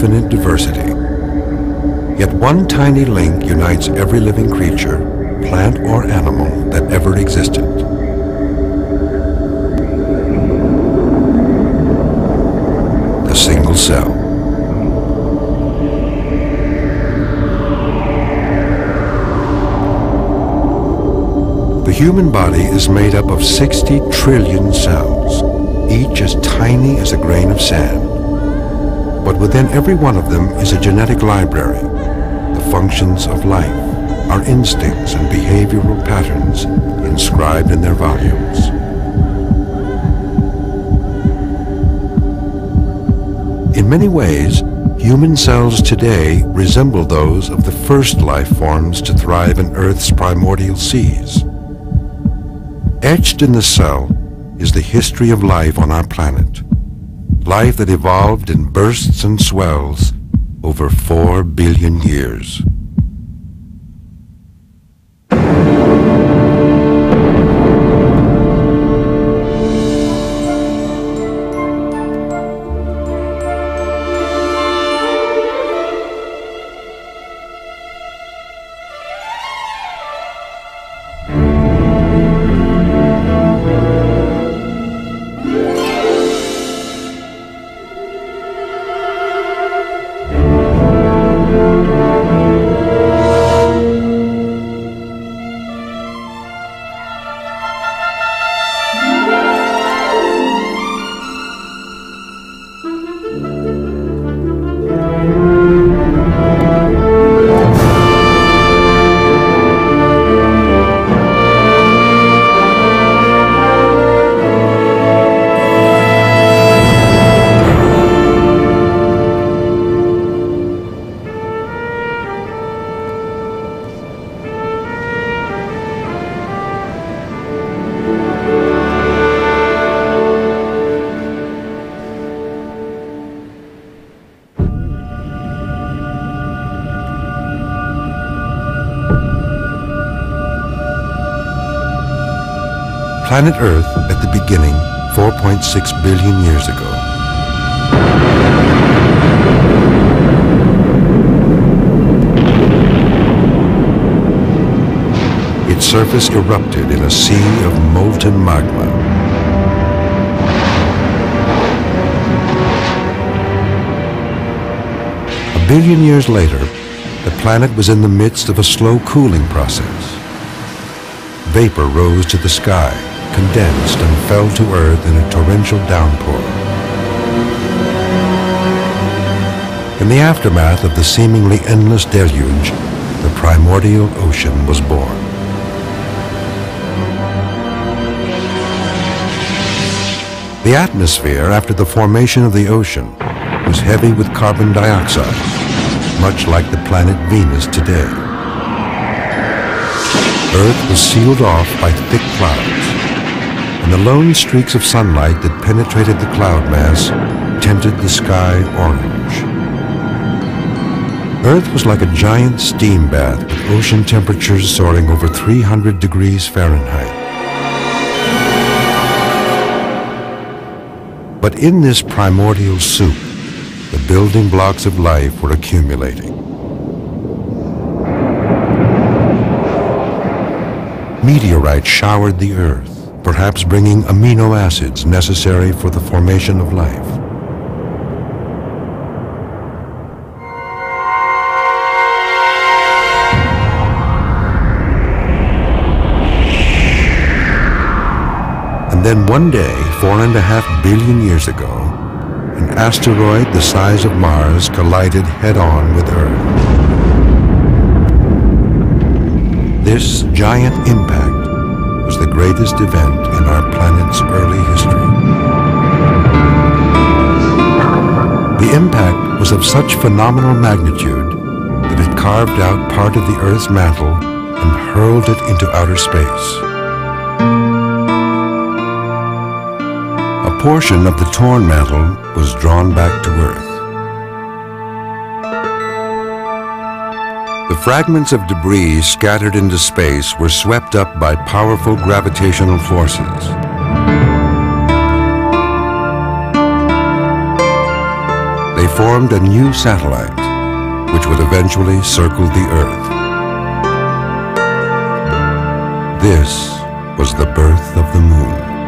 infinite diversity. Yet one tiny link unites every living creature, plant or animal, that ever existed. The single cell. The human body is made up of 60 trillion cells, each as tiny as a grain of sand. Within every one of them is a genetic library, the functions of life, our instincts and behavioral patterns inscribed in their volumes. In many ways, human cells today resemble those of the first life forms to thrive in Earth's primordial seas. Etched in the cell is the history of life on our planet. Life that evolved in bursts and swells over four billion years. Planet Earth at the beginning, 4.6 billion years ago. Its surface erupted in a sea of molten magma. A billion years later, the planet was in the midst of a slow cooling process. Vapor rose to the sky, condensed and fell to Earth in a torrential downpour. In the aftermath of the seemingly endless deluge, the primordial ocean was born. The atmosphere after the formation of the ocean was heavy with carbon dioxide, much like the planet Venus today. Earth was sealed off by thick clouds, and the lone streaks of sunlight that penetrated the cloud mass tinted the sky orange. Earth was like a giant steam bath with ocean temperatures soaring over 300 degrees Fahrenheit. But in this primordial soup, the building blocks of life were accumulating. Meteorites showered the earth, perhaps bringing amino acids necessary for the formation of life. And then one day, four and a half billion years ago, an asteroid the size of Mars collided head-on with Earth. This giant impact was the greatest event in our planet's early history. The impact was of such phenomenal magnitude that it carved out part of the Earth's mantle and hurled it into outer space. A portion of the torn mantle was drawn back to Earth. Fragments of debris scattered into space were swept up by powerful gravitational forces. They formed a new satellite, which would eventually circle the Earth. This was the birth of the moon.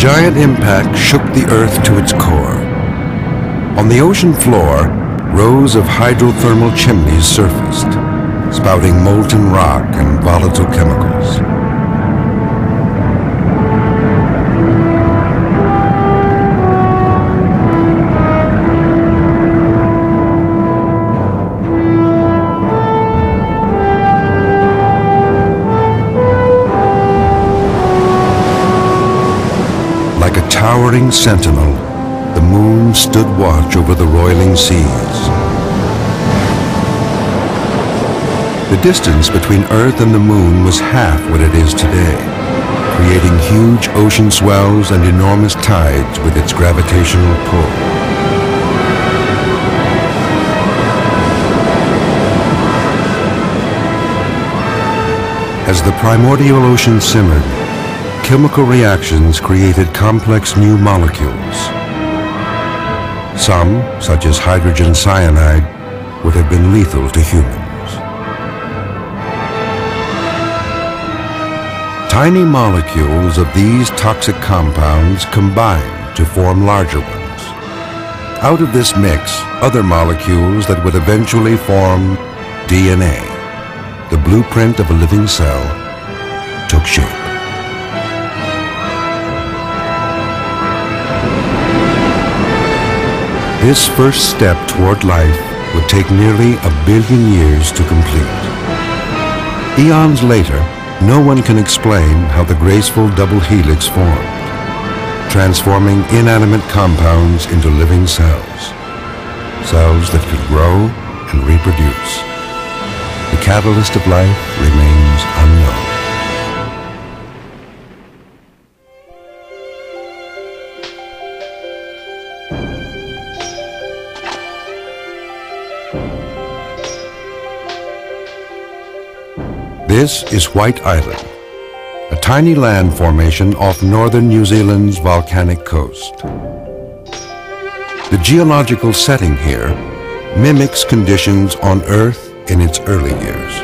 Giant impact shook the Earth to its core. On the ocean floor, rows of hydrothermal chimneys surfaced, spouting molten rock and volatile chemicals. Towering sentinel, the moon stood watch over the roiling seas. The distance between Earth and the moon was half what it is today, creating huge ocean swells and enormous tides with its gravitational pull. As the primordial ocean simmered, chemical reactions created complex new molecules. Some, such as hydrogen cyanide, would have been lethal to humans. Tiny molecules of these toxic compounds combined to form larger ones. Out of this mix, other molecules that would eventually form DNA, the blueprint of a living cell, took shape. This first step toward life would take nearly a billion years to complete. Eons later, no one can explain how the graceful double helix formed, transforming inanimate compounds into living cells, cells that could grow and reproduce. The catalyst of life remains This is White Island, a tiny land formation off northern New Zealand's volcanic coast. The geological setting here mimics conditions on Earth in its early years.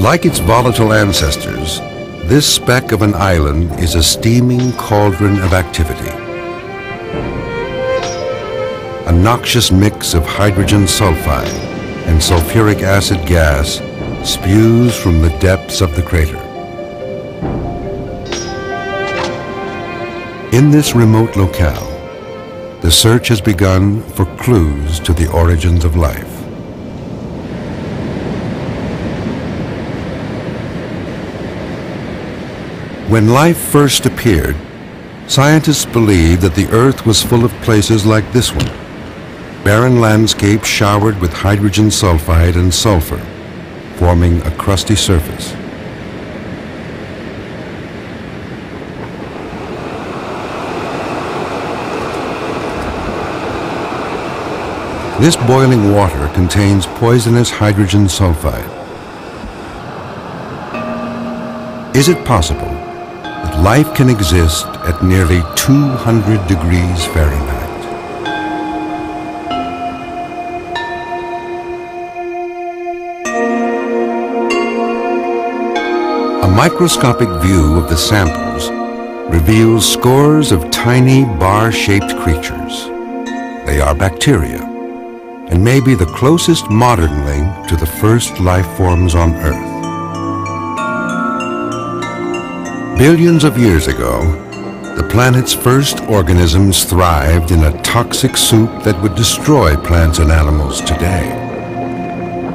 Like its volatile ancestors, this speck of an island is a steaming cauldron of activity. A noxious mix of hydrogen sulfide sulfuric acid gas spews from the depths of the crater. In this remote locale, the search has begun for clues to the origins of life. When life first appeared, scientists believed that the Earth was full of places like this one barren landscape showered with hydrogen sulfide and sulfur, forming a crusty surface. This boiling water contains poisonous hydrogen sulfide. Is it possible that life can exist at nearly 200 degrees Fahrenheit? Microscopic view of the samples reveals scores of tiny bar-shaped creatures. They are bacteria and may be the closest modern link to the first life forms on Earth. Billions of years ago, the planet's first organisms thrived in a toxic soup that would destroy plants and animals today.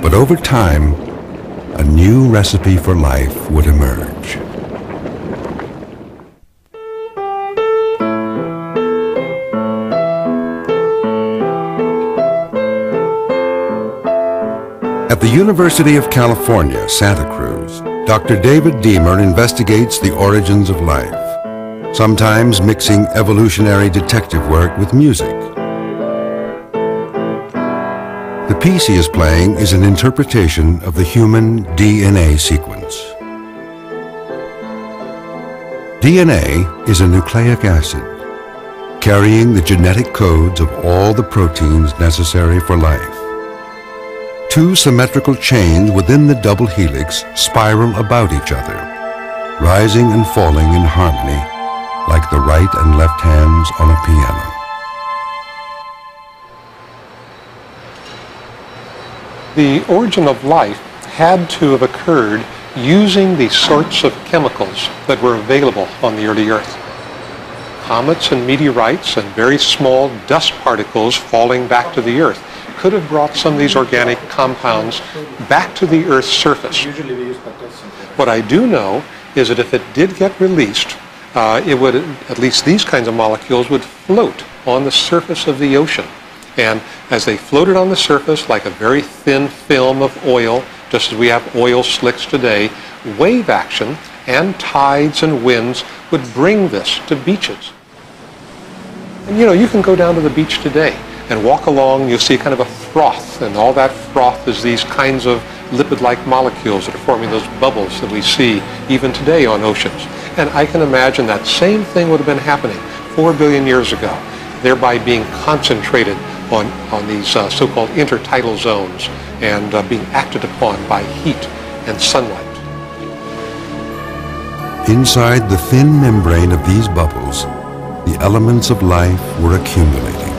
But over time, a new recipe for life would emerge. At the University of California, Santa Cruz, Dr. David Deamer investigates the origins of life, sometimes mixing evolutionary detective work with music. Piece he is playing is an interpretation of the human DNA sequence. DNA is a nucleic acid, carrying the genetic codes of all the proteins necessary for life. Two symmetrical chains within the double helix spiral about each other, rising and falling in harmony like the right and left hands on a piano. The origin of life had to have occurred using the sorts of chemicals that were available on the early Earth. Comets and meteorites and very small dust particles falling back to the Earth could have brought some of these organic compounds back to the Earth's surface. What I do know is that if it did get released, uh, it would, at least these kinds of molecules would float on the surface of the ocean. And as they floated on the surface like a very thin film of oil, just as we have oil slicks today, wave action and tides and winds would bring this to beaches. And you know, you can go down to the beach today and walk along, you'll see kind of a froth, and all that froth is these kinds of lipid-like molecules that are forming those bubbles that we see even today on oceans. And I can imagine that same thing would have been happening four billion years ago, thereby being concentrated on, on these uh, so-called intertidal zones and uh, being acted upon by heat and sunlight. Inside the thin membrane of these bubbles, the elements of life were accumulating.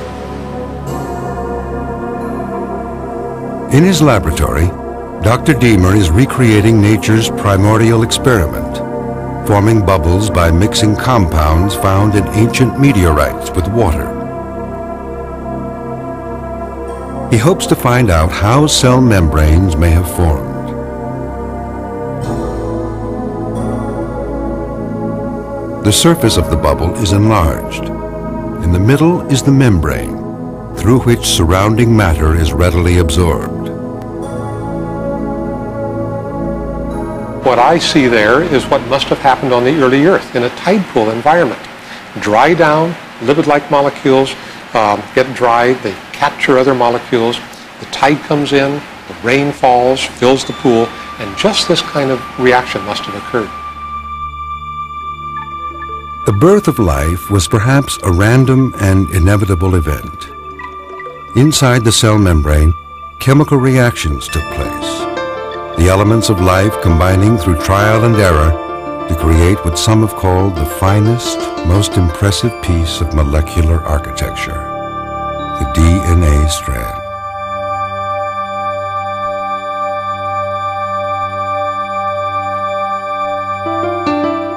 In his laboratory, Dr. Deamer is recreating nature's primordial experiment, forming bubbles by mixing compounds found in ancient meteorites with water. He hopes to find out how cell membranes may have formed. The surface of the bubble is enlarged. In the middle is the membrane, through which surrounding matter is readily absorbed. What I see there is what must have happened on the early Earth in a tide pool environment. Dry down, lipid-like molecules um, get dried, they capture other molecules, the tide comes in, the rain falls, fills the pool, and just this kind of reaction must have occurred. The birth of life was perhaps a random and inevitable event. Inside the cell membrane, chemical reactions took place. The elements of life combining through trial and error to create what some have called the finest, most impressive piece of molecular architecture the DNA strand.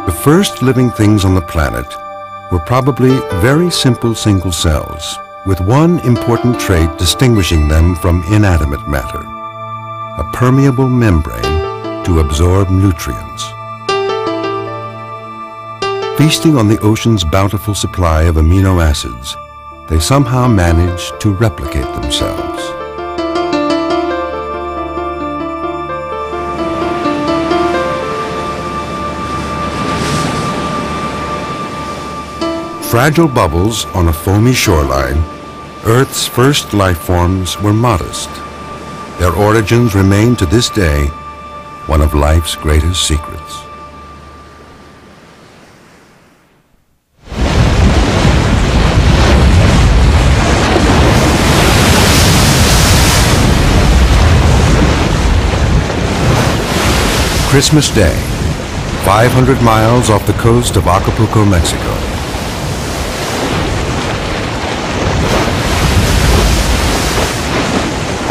The first living things on the planet were probably very simple single cells, with one important trait distinguishing them from inanimate matter, a permeable membrane to absorb nutrients. Feasting on the ocean's bountiful supply of amino acids, they somehow manage to replicate themselves. Fragile bubbles on a foamy shoreline, Earth's first life forms were modest. Their origins remain to this day one of life's greatest secrets. Christmas Day, 500 miles off the coast of Acapulco, Mexico.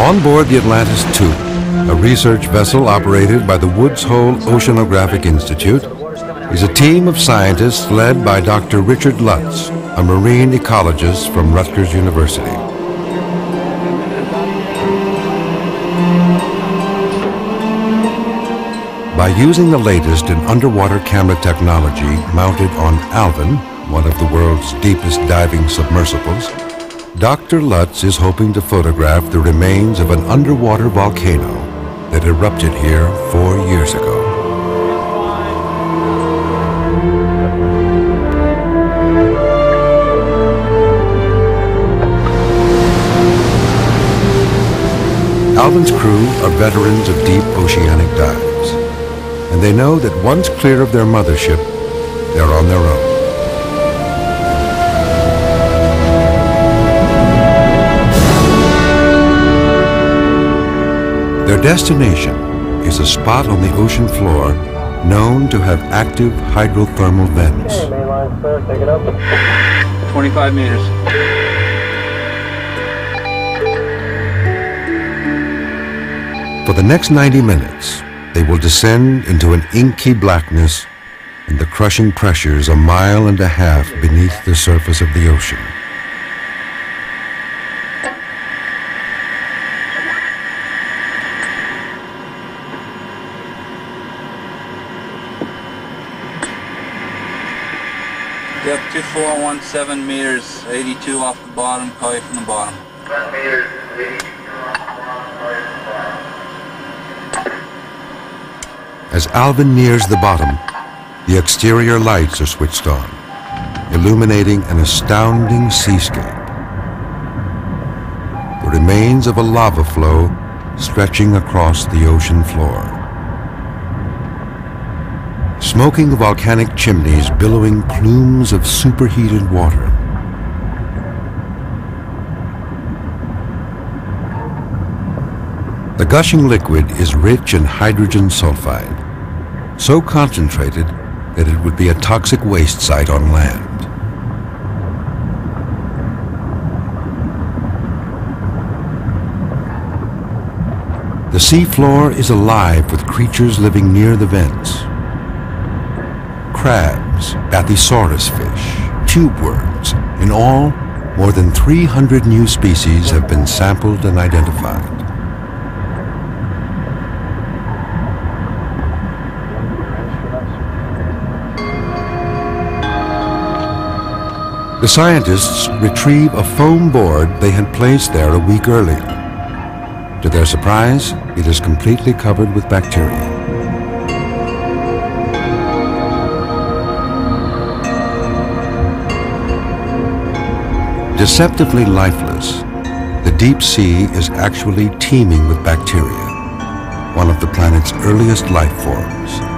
On board the Atlantis II, a research vessel operated by the Woods Hole Oceanographic Institute, is a team of scientists led by Dr. Richard Lutz, a marine ecologist from Rutgers University. By using the latest in underwater camera technology mounted on Alvin, one of the world's deepest diving submersibles, Dr. Lutz is hoping to photograph the remains of an underwater volcano that erupted here four years ago. Alvin's crew are veterans of deep oceanic dives, and they know that once clear of their mothership, they're on their own. Their destination is a spot on the ocean floor known to have active hydrothermal vents. Okay, main line take it up. 25 meters. For the next 90 minutes, they will descend into an inky blackness and the crushing pressures a mile and a half beneath the surface of the ocean. Depth 2417 meters, 82 off the bottom, call you from the bottom. As Alvin nears the bottom, the exterior lights are switched on, illuminating an astounding seascape. The remains of a lava flow stretching across the ocean floor. Smoking volcanic chimneys billowing plumes of superheated water. The gushing liquid is rich in hydrogen sulfide, so concentrated that it would be a toxic waste site on land. The seafloor is alive with creatures living near the vents. Crabs, bathysaurus fish, tube worms, in all, more than 300 new species have been sampled and identified. The scientists retrieve a foam board they had placed there a week earlier. To their surprise, it is completely covered with bacteria. Deceptively lifeless, the deep sea is actually teeming with bacteria, one of the planet's earliest life forms.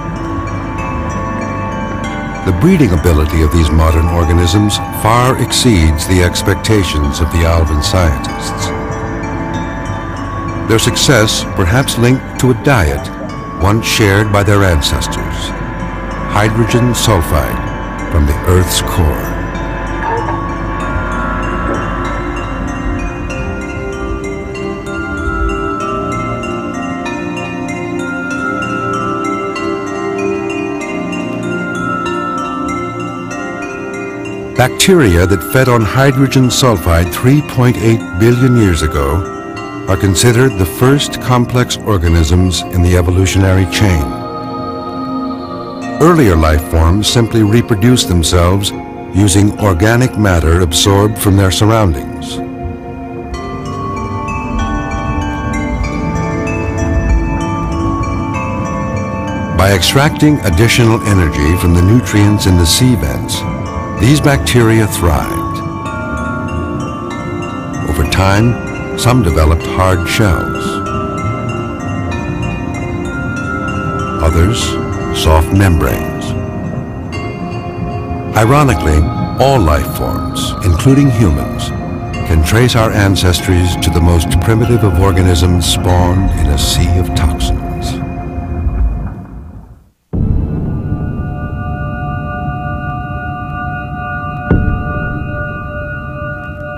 The breeding ability of these modern organisms far exceeds the expectations of the Alvin scientists. Their success perhaps linked to a diet once shared by their ancestors, hydrogen sulfide from the Earth's core. Bacteria that fed on hydrogen sulfide 3.8 billion years ago are considered the first complex organisms in the evolutionary chain. Earlier life forms simply reproduced themselves using organic matter absorbed from their surroundings. By extracting additional energy from the nutrients in the sea vents, these bacteria thrived. Over time, some developed hard shells. Others, soft membranes. Ironically, all life forms, including humans, can trace our ancestries to the most primitive of organisms spawned in a sea of toxins.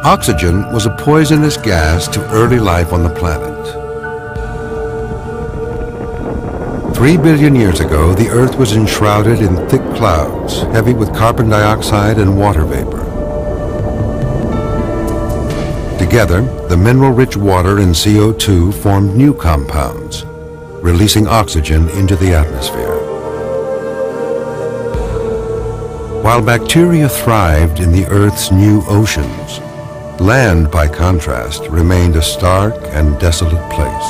Oxygen was a poisonous gas to early life on the planet. Three billion years ago, the Earth was enshrouded in thick clouds, heavy with carbon dioxide and water vapor. Together, the mineral-rich water and CO2 formed new compounds, releasing oxygen into the atmosphere. While bacteria thrived in the Earth's new oceans, Land, by contrast, remained a stark and desolate place.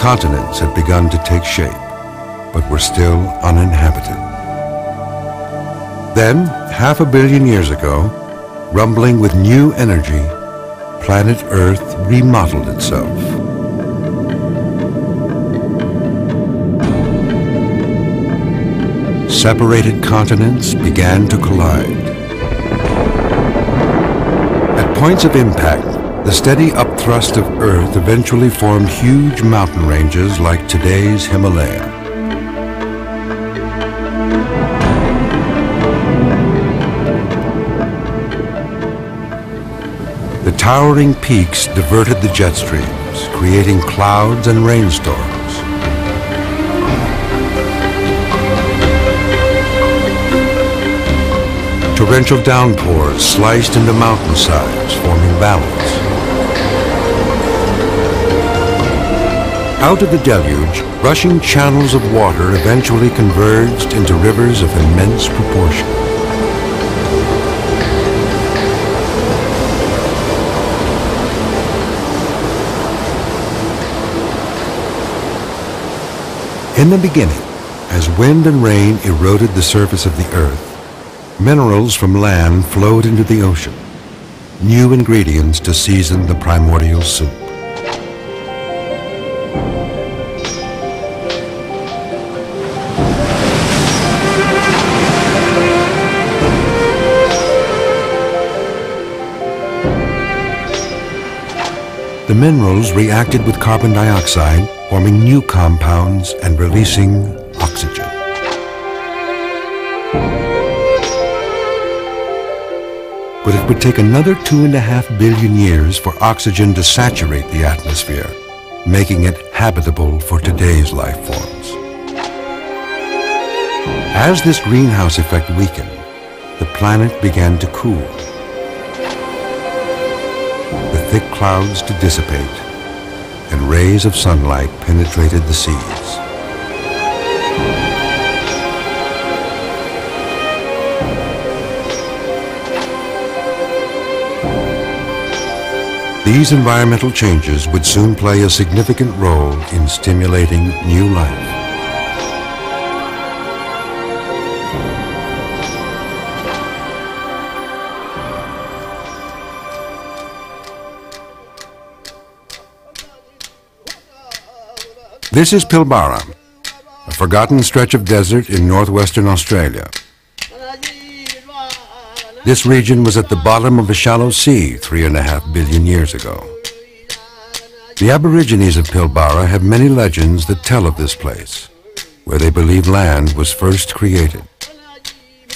Continents had begun to take shape, but were still uninhabited. Then, half a billion years ago, rumbling with new energy, planet Earth remodeled itself. Separated continents began to collide. Points of impact, the steady upthrust of Earth eventually formed huge mountain ranges like today's Himalaya. The towering peaks diverted the jet streams, creating clouds and rainstorms. Torrential downpours sliced into mountainsides, forming valleys. Out of the deluge, rushing channels of water eventually converged into rivers of immense proportion. In the beginning, as wind and rain eroded the surface of the earth, minerals from land flowed into the ocean, new ingredients to season the primordial soup. The minerals reacted with carbon dioxide, forming new compounds and releasing would take another two and a half billion years for oxygen to saturate the atmosphere, making it habitable for today's life forms. As this greenhouse effect weakened, the planet began to cool the thick clouds to dissipate, and rays of sunlight penetrated the seas. These environmental changes would soon play a significant role in stimulating new life. This is Pilbara, a forgotten stretch of desert in northwestern Australia. This region was at the bottom of a shallow sea three and a half billion years ago. The Aborigines of Pilbara have many legends that tell of this place, where they believe land was first created.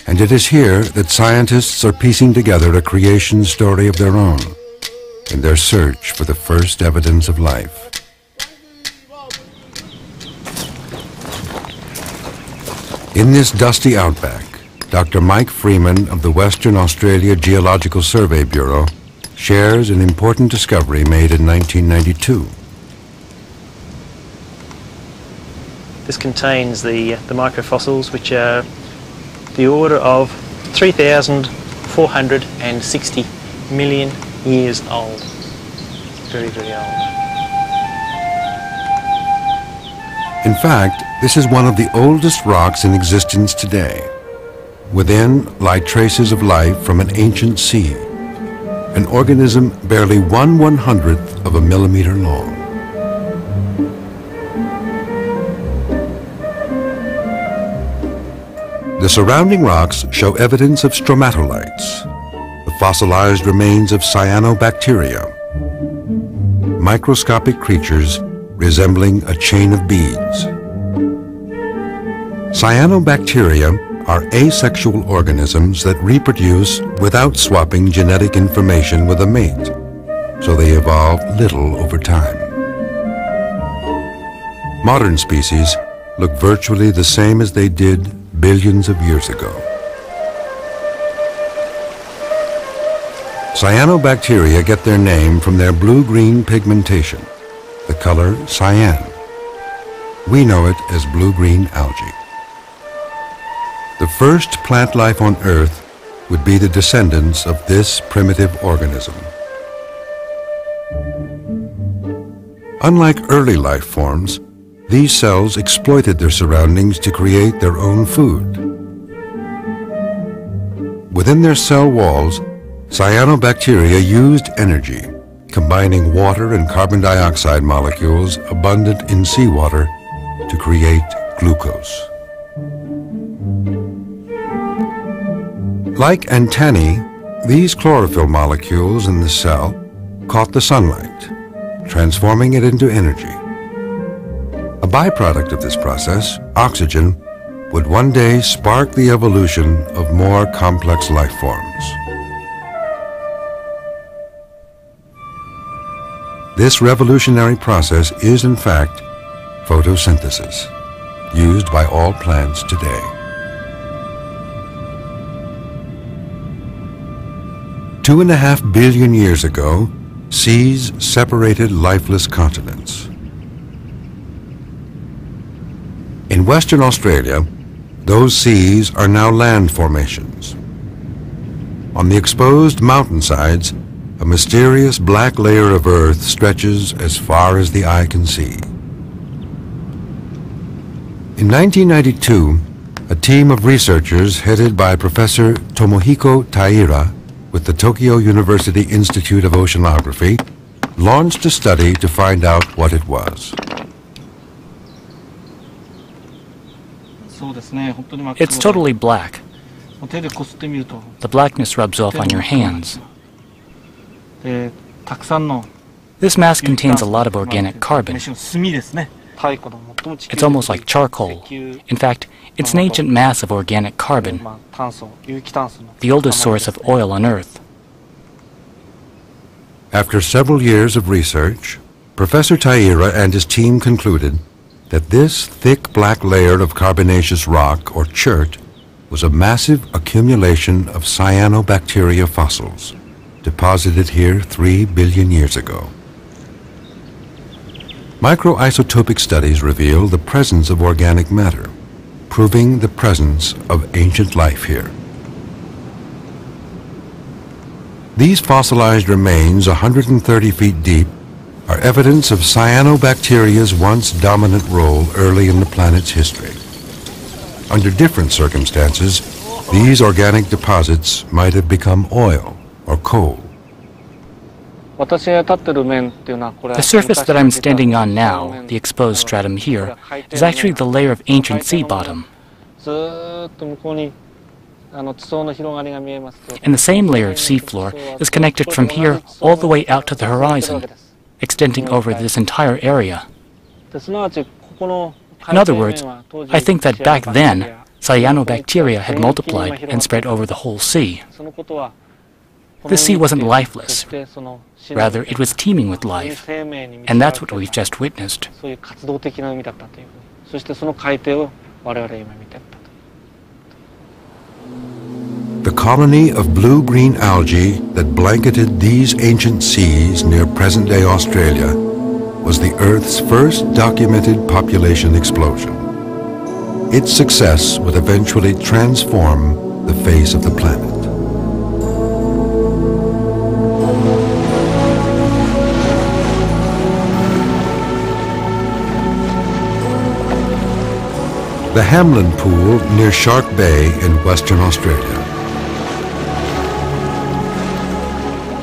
And it is here that scientists are piecing together a creation story of their own in their search for the first evidence of life. In this dusty outback, Dr. Mike Freeman of the Western Australia Geological Survey Bureau shares an important discovery made in 1992. This contains the, the microfossils which are the order of 3,460 million years old. Very, very old. In fact, this is one of the oldest rocks in existence today. Within lie traces of life from an ancient sea, an organism barely one one-hundredth of a millimeter long. The surrounding rocks show evidence of stromatolites, the fossilized remains of cyanobacteria, microscopic creatures resembling a chain of beads. Cyanobacteria are asexual organisms that reproduce without swapping genetic information with a mate, so they evolve little over time. Modern species look virtually the same as they did billions of years ago. Cyanobacteria get their name from their blue-green pigmentation, the color cyan. We know it as blue-green algae. The first plant life on Earth would be the descendants of this primitive organism. Unlike early life forms, these cells exploited their surroundings to create their own food. Within their cell walls, cyanobacteria used energy combining water and carbon dioxide molecules abundant in seawater to create glucose. Like antennae, these chlorophyll molecules in the cell caught the sunlight, transforming it into energy. A byproduct of this process, oxygen, would one day spark the evolution of more complex life forms. This revolutionary process is in fact photosynthesis, used by all plants today. Two and a half billion years ago, seas separated lifeless continents. In Western Australia, those seas are now land formations. On the exposed mountainsides, a mysterious black layer of earth stretches as far as the eye can see. In 1992, a team of researchers headed by Professor Tomohiko Taira with the Tokyo University Institute of Oceanography launched a study to find out what it was. It's totally black. The blackness rubs off on your hands. This mass contains a lot of organic carbon. It's almost like charcoal. In fact, it's an ancient mass of organic carbon, the oldest source of oil on Earth. After several years of research, Professor Taira and his team concluded that this thick black layer of carbonaceous rock, or chert, was a massive accumulation of cyanobacteria fossils deposited here three billion years ago. Microisotopic studies reveal the presence of organic matter, proving the presence of ancient life here. These fossilized remains, 130 feet deep, are evidence of cyanobacteria's once dominant role early in the planet's history. Under different circumstances, these organic deposits might have become oil or coal. The surface that I'm standing on now, the exposed stratum here, is actually the layer of ancient sea bottom. And the same layer of seafloor is connected from here all the way out to the horizon, extending over this entire area. In other words, I think that back then, cyanobacteria had multiplied and spread over the whole sea. The sea wasn't lifeless. Rather, it was teeming with life. And that's what we've just witnessed. The colony of blue-green algae that blanketed these ancient seas near present-day Australia was the Earth's first documented population explosion. Its success would eventually transform the face of the planet. The Hamelin Pool near Shark Bay in Western Australia.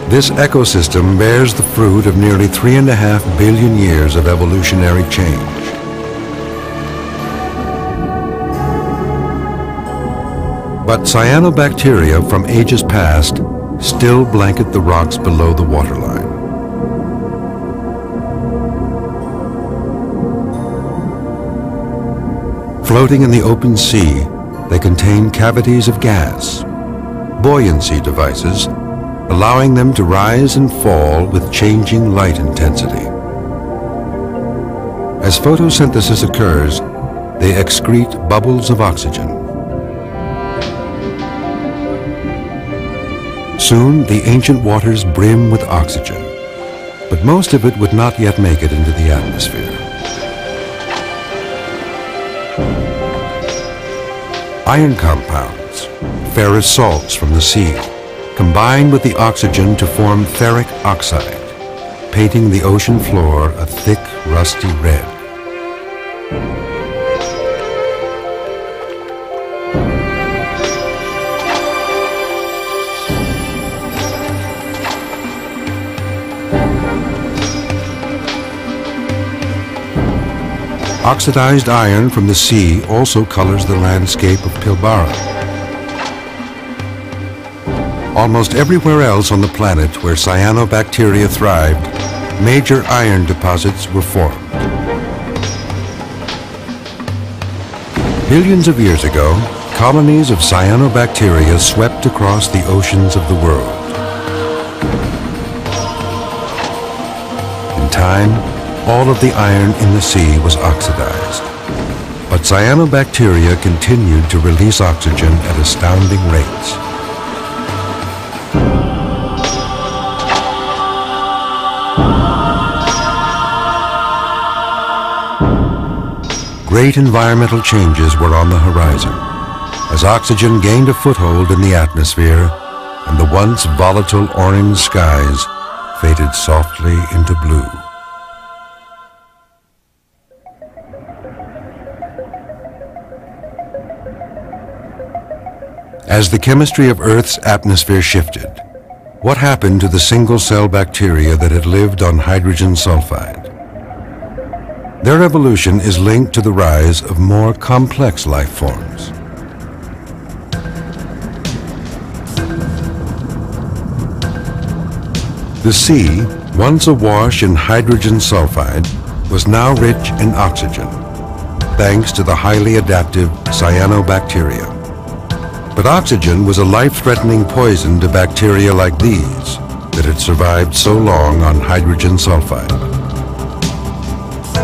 This ecosystem bears the fruit of nearly three and a half billion years of evolutionary change. But cyanobacteria from ages past still blanket the rocks below the waterline. Floating in the open sea, they contain cavities of gas, buoyancy devices, allowing them to rise and fall with changing light intensity. As photosynthesis occurs, they excrete bubbles of oxygen. Soon, the ancient waters brim with oxygen, but most of it would not yet make it into the atmosphere. Iron compounds, ferrous salts from the sea, combine with the oxygen to form ferric oxide, painting the ocean floor a thick, rusty red. Oxidized iron from the sea also colors the landscape of Pilbara. Almost everywhere else on the planet where cyanobacteria thrived, major iron deposits were formed. Billions of years ago, colonies of cyanobacteria swept across the oceans of the world. In time, all of the iron in the sea was oxidized. But cyanobacteria continued to release oxygen at astounding rates. Great environmental changes were on the horizon as oxygen gained a foothold in the atmosphere and the once volatile orange skies faded softly into blue. As the chemistry of Earth's atmosphere shifted, what happened to the single-cell bacteria that had lived on hydrogen sulfide? Their evolution is linked to the rise of more complex life forms. The sea, once awash in hydrogen sulfide, was now rich in oxygen, thanks to the highly adaptive cyanobacteria. But oxygen was a life-threatening poison to bacteria like these that had survived so long on hydrogen sulfide.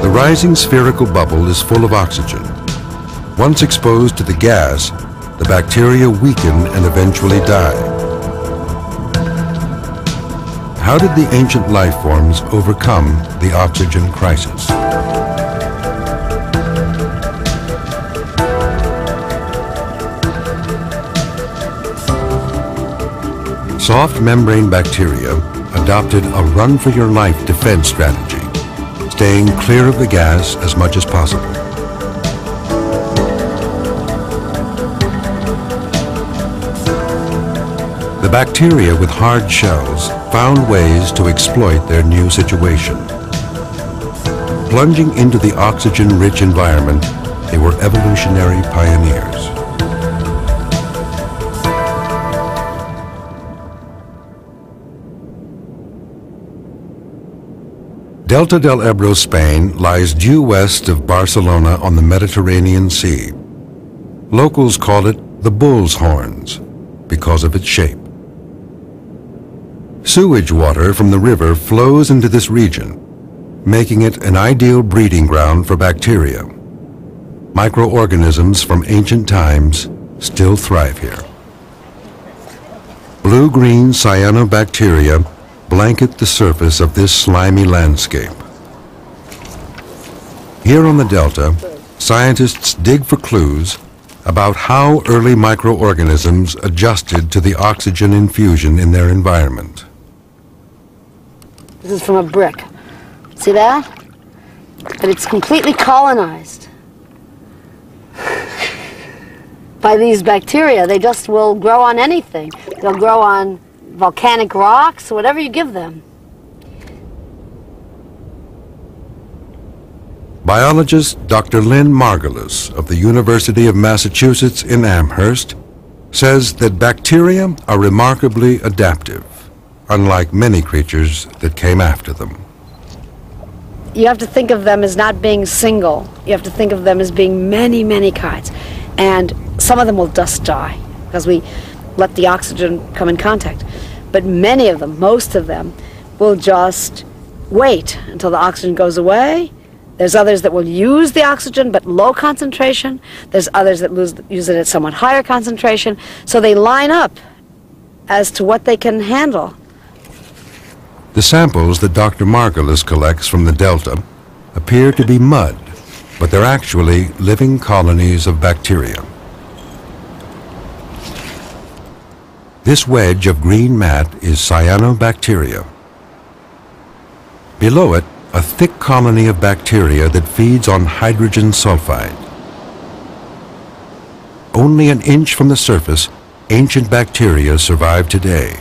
The rising spherical bubble is full of oxygen. Once exposed to the gas, the bacteria weaken and eventually die. How did the ancient life forms overcome the oxygen crisis? Soft membrane bacteria adopted a run-for-your-life defense strategy staying clear of the gas as much as possible. The bacteria with hard shells found ways to exploit their new situation. Plunging into the oxygen-rich environment, they were evolutionary pioneers. Delta del Ebro, Spain lies due west of Barcelona on the Mediterranean Sea. Locals call it the Bull's Horns because of its shape. Sewage water from the river flows into this region, making it an ideal breeding ground for bacteria. Microorganisms from ancient times still thrive here. Blue-green cyanobacteria blanket the surface of this slimy landscape. Here on the Delta, scientists dig for clues about how early microorganisms adjusted to the oxygen infusion in their environment. This is from a brick. See that? But it's completely colonized by these bacteria. They just will grow on anything. They'll grow on volcanic rocks, whatever you give them. Biologist Dr. Lynn Margulis of the University of Massachusetts in Amherst says that bacteria are remarkably adaptive, unlike many creatures that came after them. You have to think of them as not being single. You have to think of them as being many, many kinds. And some of them will just die because we let the oxygen come in contact. But many of them, most of them, will just wait until the oxygen goes away. There's others that will use the oxygen but low concentration. There's others that lose, use it at somewhat higher concentration. So they line up as to what they can handle. The samples that Dr. Margulis collects from the Delta appear to be mud, but they're actually living colonies of bacteria. This wedge of green mat is cyanobacteria. Below it, a thick colony of bacteria that feeds on hydrogen sulfide. Only an inch from the surface, ancient bacteria survive today.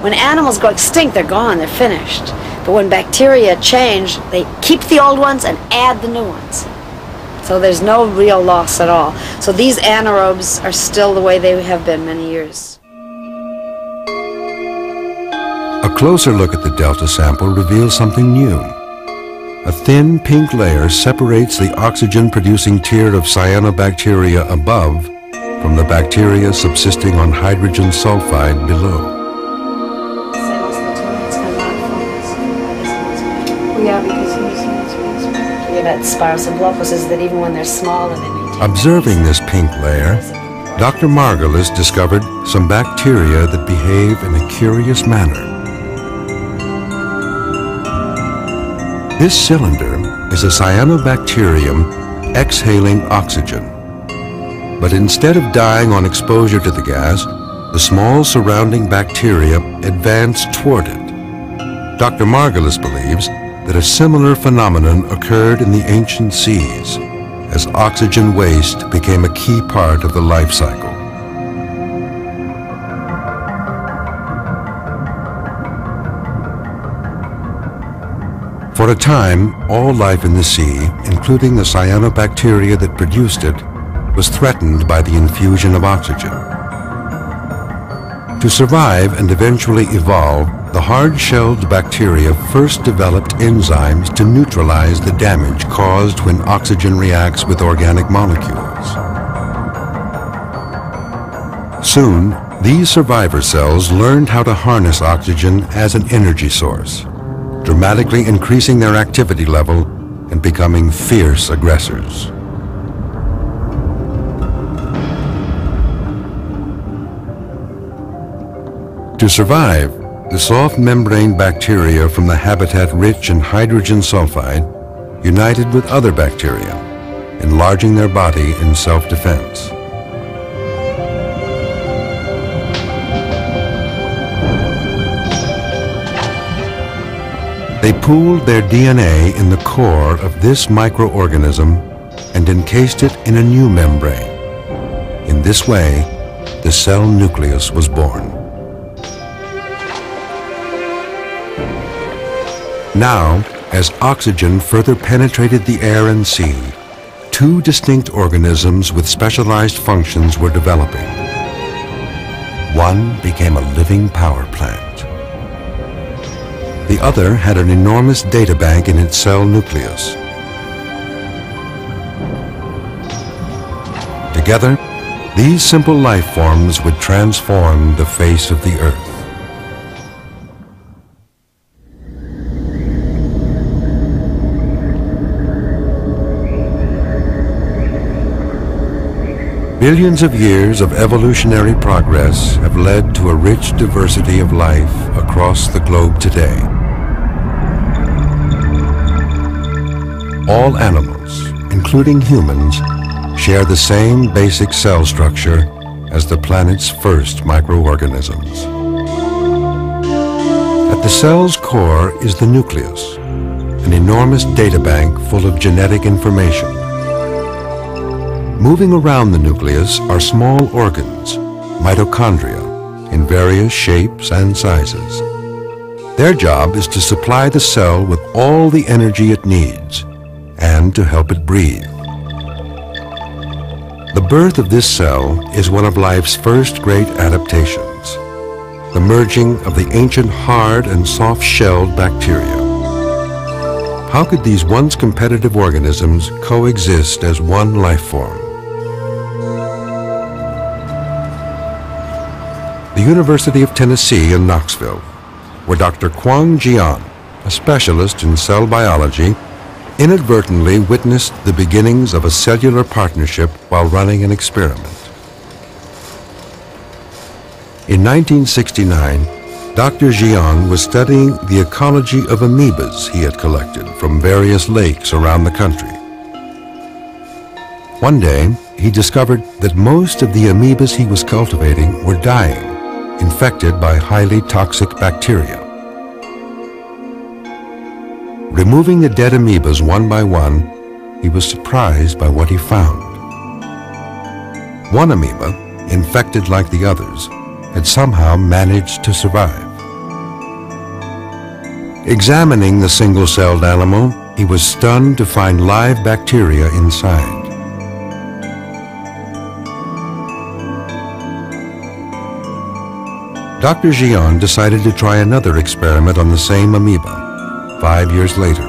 When animals go extinct, they're gone, they're finished. But when bacteria change, they keep the old ones and add the new ones. So there's no real loss at all. So these anaerobes are still the way they have been many years. A closer look at the delta sample reveals something new. A thin pink layer separates the oxygen-producing tier of cyanobacteria above from the bacteria subsisting on hydrogen sulfide below. Yeah, that even when they're small and they maintain Observing this pink layer, Dr. Margulis discovered some bacteria that behave in a curious manner. This cylinder is a cyanobacterium exhaling oxygen. But instead of dying on exposure to the gas, the small surrounding bacteria advance toward it. Dr. Margulis believes that a similar phenomenon occurred in the ancient seas as oxygen waste became a key part of the life cycle. For a time, all life in the sea, including the cyanobacteria that produced it, was threatened by the infusion of oxygen. To survive and eventually evolve, the hard-shelled bacteria first developed enzymes to neutralize the damage caused when oxygen reacts with organic molecules. Soon, these survivor cells learned how to harness oxygen as an energy source, dramatically increasing their activity level and becoming fierce aggressors. To survive, the soft membrane bacteria from the habitat rich in hydrogen sulfide united with other bacteria, enlarging their body in self-defense. They pooled their DNA in the core of this microorganism and encased it in a new membrane. In this way, the cell nucleus was born. Now, as oxygen further penetrated the air and sea, two distinct organisms with specialized functions were developing. One became a living power plant. The other had an enormous data bank in its cell nucleus. Together, these simple life forms would transform the face of the earth. Billions of years of evolutionary progress have led to a rich diversity of life across the globe today. All animals, including humans, share the same basic cell structure as the planet's first microorganisms. At the cell's core is the nucleus, an enormous data bank full of genetic information. Moving around the nucleus are small organs, mitochondria, in various shapes and sizes. Their job is to supply the cell with all the energy it needs and to help it breathe. The birth of this cell is one of life's first great adaptations, the merging of the ancient hard and soft-shelled bacteria. How could these once competitive organisms coexist as one life form? The University of Tennessee in Knoxville, where Dr. Kwang Jeon, a specialist in cell biology, inadvertently witnessed the beginnings of a cellular partnership while running an experiment. In 1969, Dr. Jeon was studying the ecology of amoebas he had collected from various lakes around the country. One day, he discovered that most of the amoebas he was cultivating were dying infected by highly toxic bacteria. Removing the dead amoebas one by one, he was surprised by what he found. One amoeba, infected like the others, had somehow managed to survive. Examining the single-celled animal, he was stunned to find live bacteria inside. Dr. Jeon decided to try another experiment on the same amoeba five years later.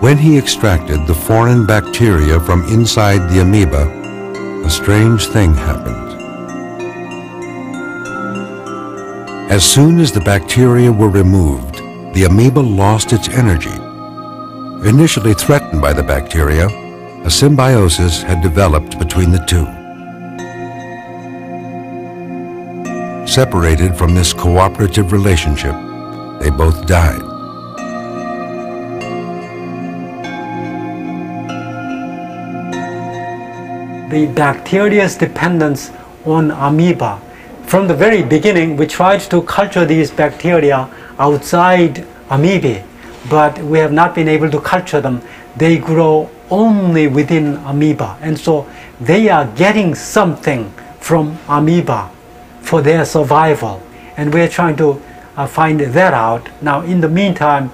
When he extracted the foreign bacteria from inside the amoeba, a strange thing happened. As soon as the bacteria were removed, the amoeba lost its energy. Initially threatened by the bacteria, a symbiosis had developed between the two. Separated from this cooperative relationship, they both died. The bacteria's dependence on amoeba. From the very beginning, we tried to culture these bacteria outside amoebae, but we have not been able to culture them. They grow only within amoeba. And so they are getting something from amoeba for their survival. And we're trying to uh, find that out. Now, in the meantime,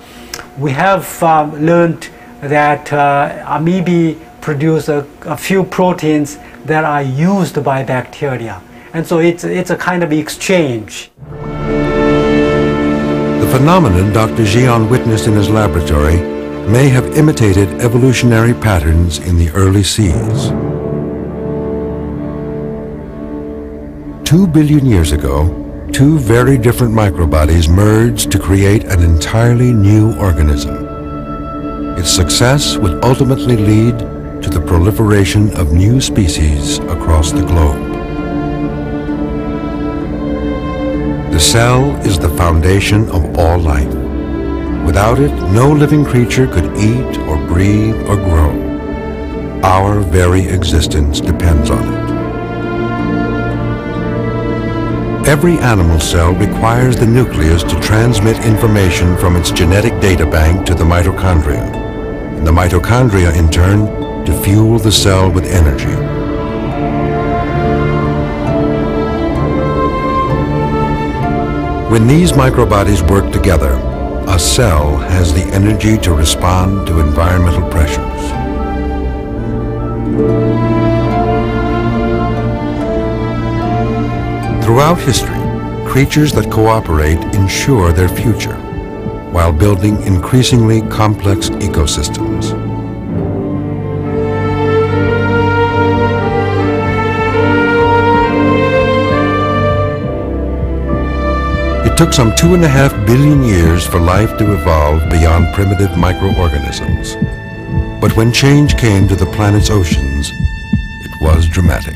we have um, learned that uh, amoebae produce a, a, few proteins that are used by bacteria. And so it's, it's a kind of exchange. The phenomenon Dr. Jeon witnessed in his laboratory may have imitated evolutionary patterns in the early seas. Two billion years ago, two very different microbodies merged to create an entirely new organism. Its success would ultimately lead to the proliferation of new species across the globe. The cell is the foundation of all life. Without it, no living creature could eat or breathe or grow. Our very existence depends on it. Every animal cell requires the nucleus to transmit information from its genetic data bank to the mitochondria, and the mitochondria, in turn, to fuel the cell with energy. When these microbodies work together, a cell has the energy to respond to environmental pressures. Throughout history, creatures that cooperate ensure their future while building increasingly complex ecosystems. It took some two and a half billion years for life to evolve beyond primitive microorganisms. But when change came to the planet's oceans, it was dramatic.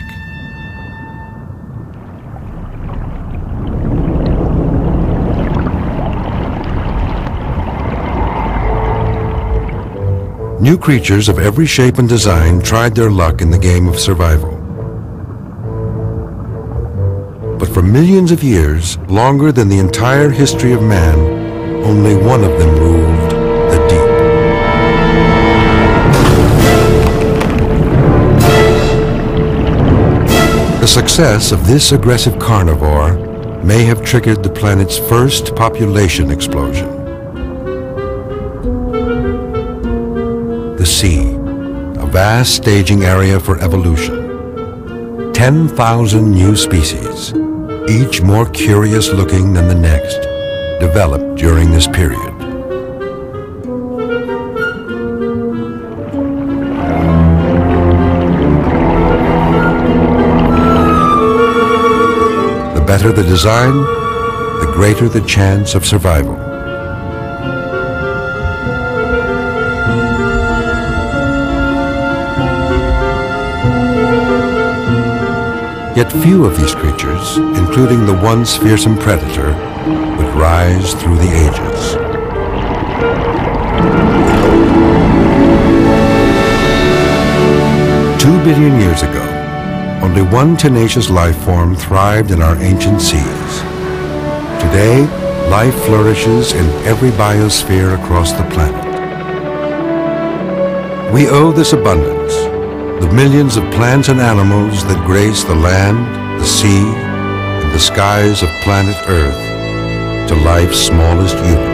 New creatures of every shape and design tried their luck in the game of survival. Millions of years, longer than the entire history of man, only one of them ruled the deep. The success of this aggressive carnivore may have triggered the planet's first population explosion. The sea, a vast staging area for evolution. 10,000 new species, each more curious looking than the next, developed during this period. The better the design, the greater the chance of survival. Yet few of these creatures, including the once fearsome predator, would rise through the ages. Two billion years ago, only one tenacious life form thrived in our ancient seas. Today, life flourishes in every biosphere across the planet. We owe this abundance the millions of plants and animals that grace the land, the sea, and the skies of planet Earth, to life's smallest unit.